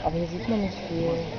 Aber hier sieht man nicht viel.